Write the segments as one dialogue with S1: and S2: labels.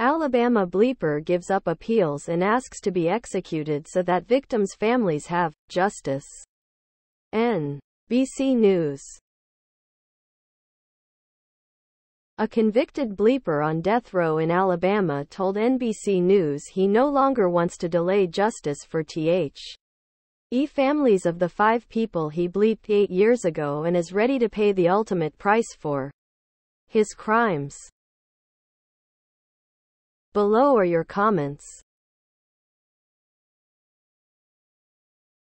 S1: Alabama Bleeper gives up appeals and asks to be executed so that victims' families have justice. NBC News A convicted bleeper on death row in Alabama told NBC News he no longer wants to delay justice for Th. E families of the five people he bleeped eight years ago and is ready to pay the ultimate price for his crimes. Below are your comments.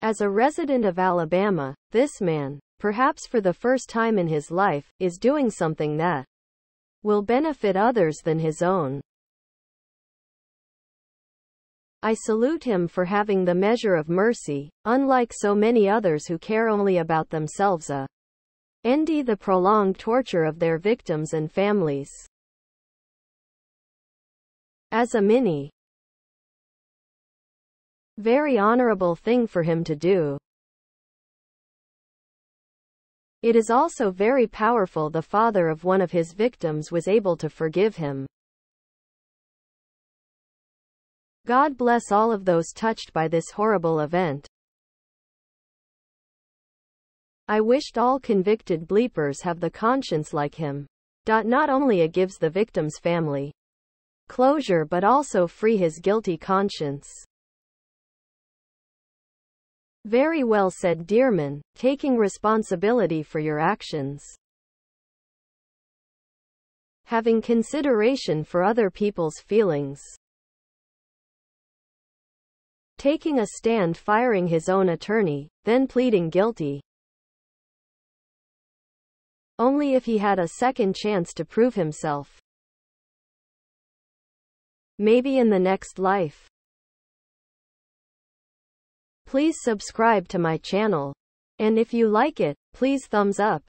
S1: As a resident of Alabama, this man, perhaps for the first time in his life, is doing something that will benefit others than his own. I salute him for having the measure of mercy, unlike so many others who care only about themselves a endy the prolonged torture of their victims and families. As a mini very honorable thing for him to do. It is also very powerful the father of one of his victims was able to forgive him. God bless all of those touched by this horrible event. I wished all convicted bleepers have the conscience like him. Not only it gives the victim's family closure but also free his guilty conscience. Very well said Dearman, taking responsibility for your actions. Having consideration for other people's feelings. Taking a stand firing his own attorney, then pleading guilty. Only if he had a second chance to prove himself. Maybe in the next life. Please subscribe to my channel. And if you like it, please thumbs up.